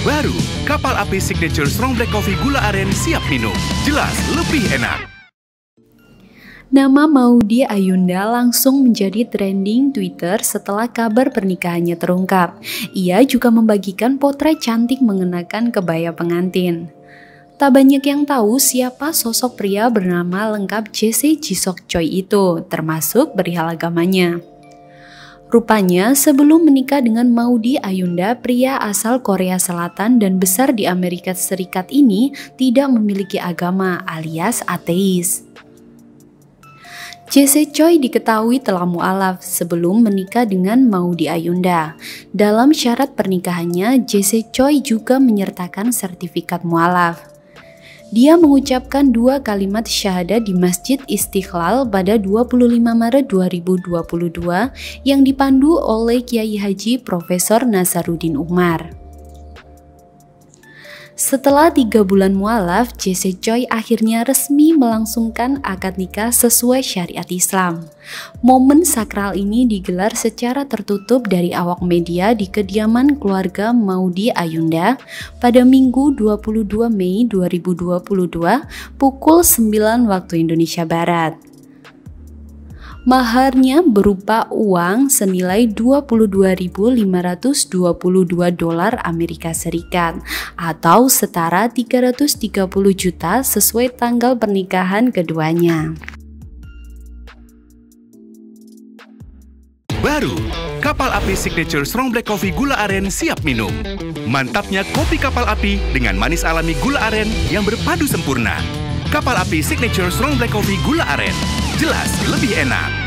Baru, kapal api signature strong black coffee gula aren siap minum. Jelas lebih enak. Nama Maudi Ayunda langsung menjadi trending Twitter setelah kabar pernikahannya terungkap. Ia juga membagikan potret cantik mengenakan kebaya pengantin. Tak banyak yang tahu siapa sosok pria bernama lengkap Jesse Jisok Choi itu, termasuk perihal agamanya. Rupanya, sebelum menikah dengan Maudi Ayunda, pria asal Korea Selatan dan besar di Amerika Serikat ini tidak memiliki agama alias ateis. Jesse Choi diketahui telah mualaf sebelum menikah dengan Maudi Ayunda. Dalam syarat pernikahannya, Jesse Choi juga menyertakan sertifikat mualaf. Dia mengucapkan dua kalimat syahadat di Masjid Istiqlal pada 25 Maret 2022 yang dipandu oleh Kiai Haji Profesor Nasaruddin Umar. Setelah tiga bulan mualaf, Jesse Choi akhirnya resmi melangsungkan akad nikah sesuai syariat Islam. Momen sakral ini digelar secara tertutup dari awak media di kediaman keluarga Maudi Ayunda pada Minggu 22 Mei 2022 pukul 9 waktu Indonesia Barat. Maharnya berupa uang senilai 22.522 dolar Amerika Serikat atau setara 330 juta sesuai tanggal pernikahan keduanya. Baru, kapal api signature strong black coffee gula aren siap minum. Mantapnya kopi kapal api dengan manis alami gula aren yang berpadu sempurna. Kapal api signature strong black coffee gula aren. Jelas lebih enak.